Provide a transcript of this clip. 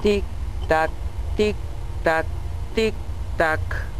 Tick tock, tick tock, tick tock.